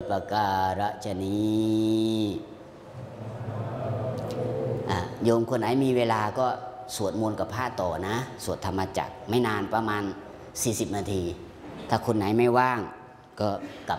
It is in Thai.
ประการฉนี้อ่โยมคนไหนมีเวลาก็สวดมนต์กับผ้าต่อนะ สวดธรรมจักรไม่นานประมาณ 40 นาที ถ้าคนไหนไม่ว่างก็กลับ